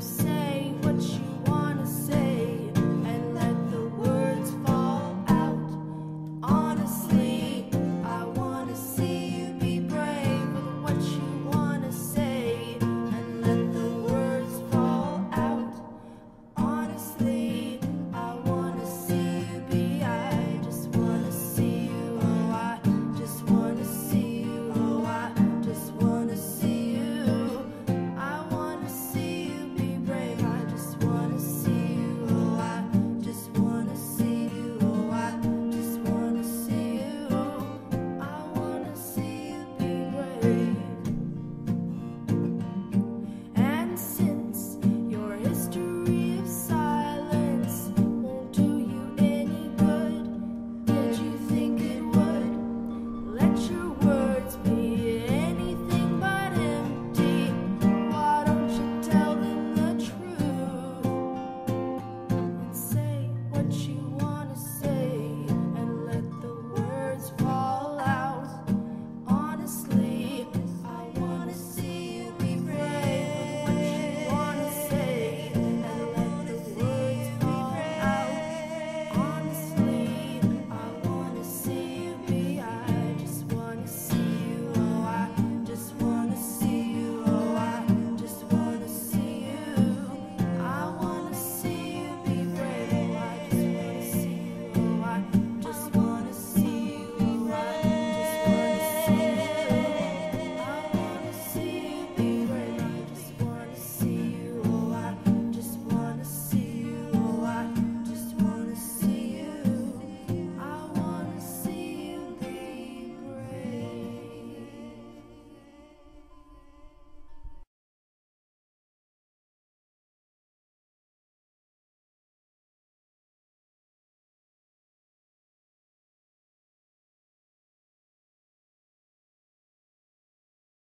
so.